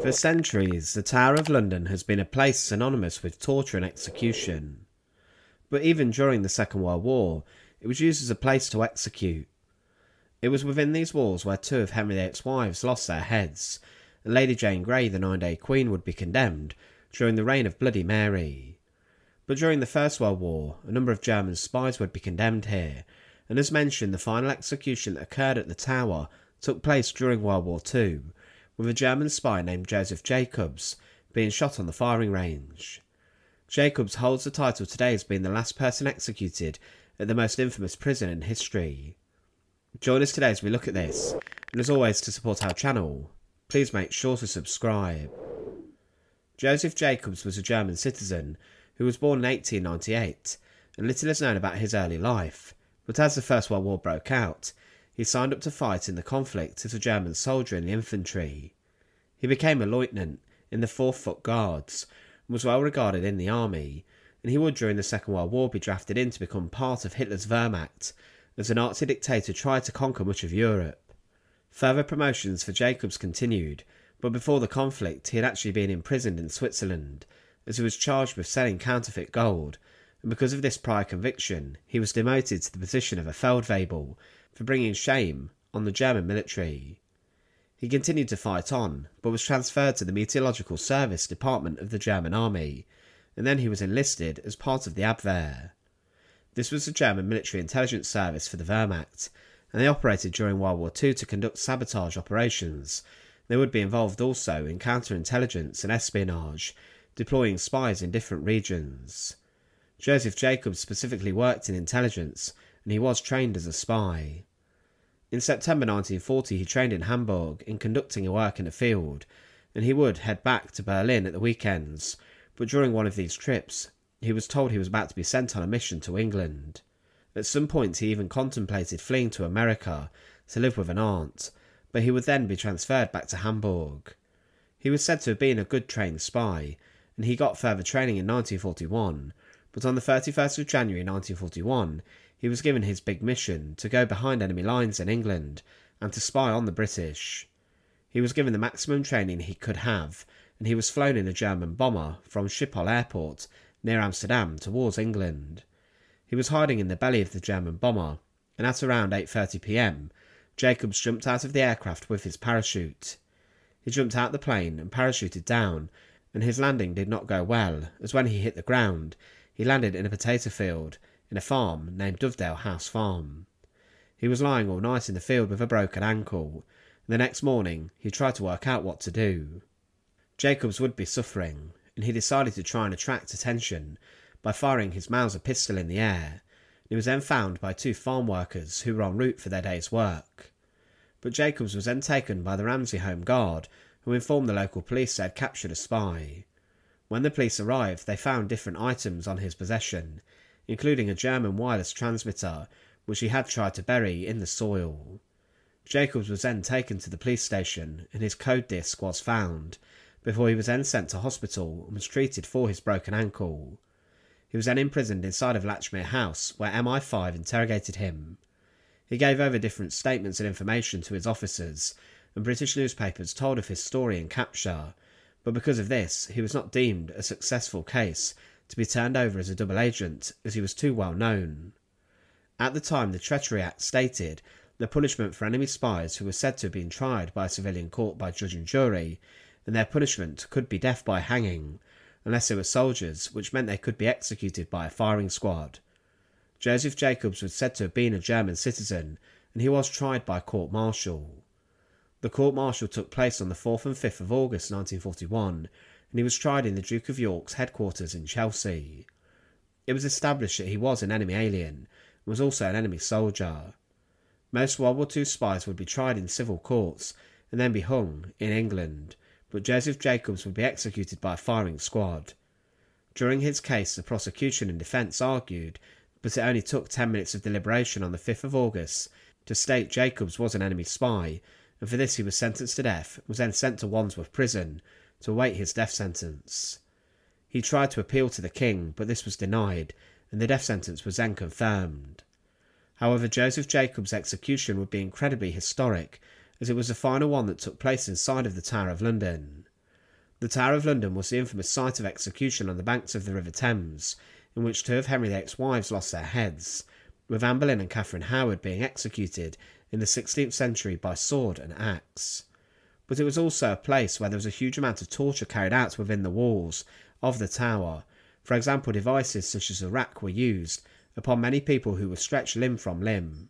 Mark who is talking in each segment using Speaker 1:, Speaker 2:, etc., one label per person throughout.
Speaker 1: For centuries, the Tower of London has been a place synonymous with torture and execution. But even during the Second World War, it was used as a place to execute. It was within these walls where two of Henry VIII's wives lost their heads, and Lady Jane Grey, the nine day queen, would be condemned during the reign of Bloody Mary. But during the First World War, a number of German spies would be condemned here, and as mentioned, the final execution that occurred at the Tower took place during World War II, with a German spy named Josef Jakobs being shot on the firing range. Jakobs holds the title today as being the last person executed at the most infamous prison in history. Join us today as we look at this, and as always, to support our channel, please make sure to subscribe. Josef Jakobs was a German citizen who was born in 1898, and little is known about his early life, but as the First World War broke out, he signed up to fight in the conflict as a German soldier in the infantry. He became a lieutenant in the 4th Foot Guards and was well regarded in the army, and he would during the Second World War be drafted in to become part of Hitler's Wehrmacht as the Nazi dictator tried to conquer much of Europe. Further promotions for Jakobs continued, but before the conflict he had actually been imprisoned in Switzerland as he was charged with selling counterfeit gold, and because of this prior conviction he was demoted to the position of a Feldwebel for bringing shame on the German military. He continued to fight on, but was transferred to the Meteorological Service Department of the German Army, and then he was enlisted as part of the Abwehr. This was the German military intelligence service for the Wehrmacht, and they operated during World War II to conduct sabotage operations. They would be involved also in counterintelligence and espionage, deploying spies in different regions. Josef Jakobs specifically worked in intelligence, and he was trained as a spy. In September 1940, he trained in Hamburg in conducting a work in the field, and he would head back to Berlin at the weekends. But during one of these trips, he was told he was about to be sent on a mission to England. At some point, he even contemplated fleeing to America to live with an aunt, but he would then be transferred back to Hamburg. He was said to have been a good trained spy, and he got further training in 1941, but on the 31st of January 1941, he was given his big mission to go behind enemy lines in England and to spy on the British. He was given the maximum training he could have, and he was flown in a German bomber from Schiphol Airport near Amsterdam towards England. He was hiding in the belly of the German bomber, and at around 8:30 p.m., Jakobs jumped out of the aircraft with his parachute. He jumped out the plane and parachuted down, and his landing did not go well, as when he hit the ground, he landed in a potato field in a farm named Dovedale House Farm. He was lying all night in the field with a broken ankle, and the next morning he tried to work out what to do. Jakobs would be suffering, and he decided to try and attract attention by firing his Mauser pistol in the air. He was then found by two farm workers who were en route for their day's work. But Jakobs was then taken by the Ramsey Home Guard, who informed the local police they had captured a spy. When the police arrived, they found different items on his possession, including a German wireless transmitter, which he had tried to bury in the soil. Jakobs was then taken to the police station, and his code disc was found, before he was then sent to hospital and was treated for his broken ankle. He was then imprisoned inside of Latchmere House, where MI5 interrogated him. He gave over different statements and information to his officers, and British newspapers told of his story and capture, but because of this, he was not deemed a successful case to be turned over as a double agent as he was too well known. At the time, the Treachery Act stated the punishment for enemy spies who were said to have been tried by a civilian court by judge and jury, and their punishment could be death by hanging, unless they were soldiers, which meant they could be executed by a firing squad. Josef Jakobs was said to have been a German citizen, and he was tried by court martial. The court martial took place on the 4th and 5th of August 1941, and he was tried in the Duke of York's headquarters in Chelsea. It was established that he was an enemy alien and was also an enemy soldier. Most World War II spies would be tried in civil courts and then be hung in England, but Josef Jakobs would be executed by a firing squad. During his case, the prosecution and defence argued, but it only took 10 minutes of deliberation on the 5th of August to state Jakobs was an enemy spy, and for this he was sentenced to death was then sent to Wandsworth Prison, to await his death sentence. He tried to appeal to the king, but this was denied, and the death sentence was then confirmed. However, Josef Jakobs' execution would be incredibly historic, as it was the final one that took place inside of the Tower of London. The Tower of London was the infamous site of execution on the banks of the River Thames, in which two of Henry VIII's wives lost their heads, with Anne Boleyn and Catherine Howard being executed in the 16th century by sword and axe. But it was also a place where there was a huge amount of torture carried out within the walls of the tower. For example, devices such as a rack were used upon many people who were stretched limb from limb.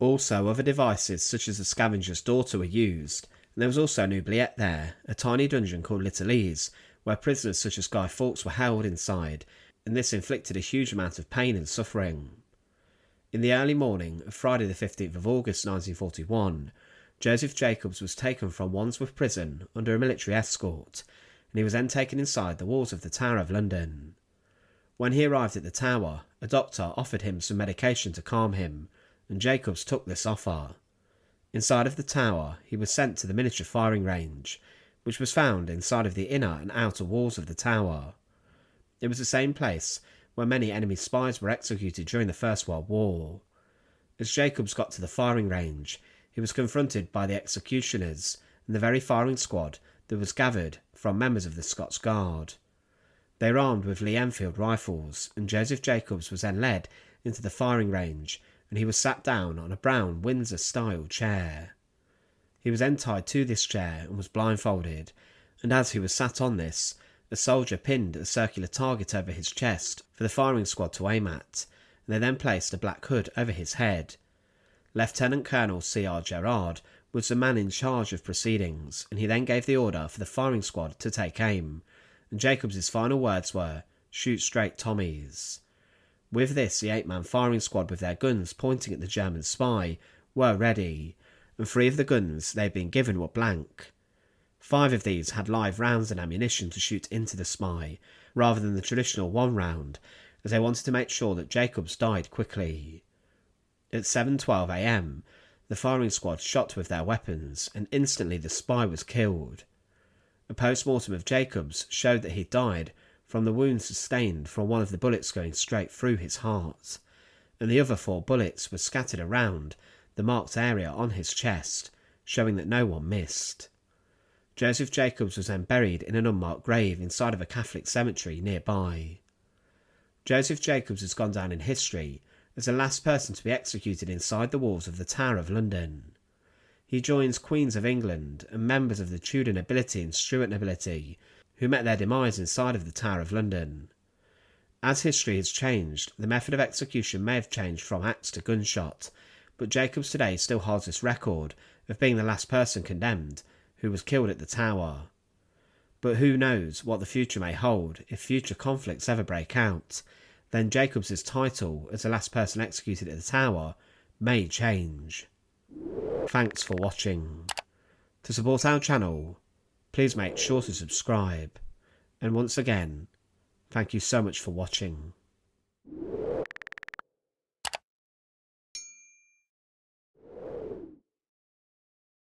Speaker 1: Also, other devices such as the scavenger's daughter were used, and there was also an oubliette there, a tiny dungeon called Little Ease, where prisoners such as Guy Fawkes were held inside, and this inflicted a huge amount of pain and suffering. In the early morning of Friday the 15th of August 1941, Josef Jakobs was taken from Wandsworth Prison under a military escort, and he was then taken inside the walls of the Tower of London. When he arrived at the tower, a doctor offered him some medication to calm him, and Jakobs took this offer. Inside of the tower, he was sent to the miniature firing range, which was found inside of the inner and outer walls of the tower. It was the same place where many enemy spies were executed during the First World War. As Jakobs got to the firing range, he was confronted by the executioners and the very firing squad that was gathered from members of the Scots Guard. They were armed with Lee Enfield rifles, and Josef Jakobs was then led into the firing range and he was sat down on a brown Windsor style chair. He was then tied to this chair and was blindfolded, and as he was sat on this, a soldier pinned a circular target over his chest for the firing squad to aim at, and they then placed a black hood over his head. Lieutenant Colonel C.R. Gerard was the man in charge of proceedings, and he then gave the order for the firing squad to take aim, and Jakobs's final words were, Shoot straight Tommies. With this, the eight man firing squad with their guns pointing at the German spy were ready, and three of the guns they had been given were blank. Five of these had live rounds and ammunition to shoot into the spy, rather than the traditional one round, as they wanted to make sure that Jakobs died quickly. At 7:12 a.m., the firing squad shot with their weapons, and instantly the spy was killed. A post-mortem of Jakobs showed that he died from the wound sustained from one of the bullets going straight through his heart, and the other four bullets were scattered around the marked area on his chest, showing that no one missed. Josef Jakobs was then buried in an unmarked grave inside of a Catholic cemetery nearby. Josef Jakobs has gone down in history as the last person to be executed inside the walls of the Tower of London. He joins Queens of England and members of the Tudor nobility and Stuart nobility who met their demise inside of the Tower of London. As history has changed, the method of execution may have changed from axe to gunshot, but Jakobs today still holds this record of being the last person condemned who was killed at the Tower. But who knows what the future may hold if future conflicts ever break out, then Jakobs's title as the last person executed at the Tower may change. Thanks for watching. To support our channel, please make sure to subscribe. And once again, thank you so much for watching.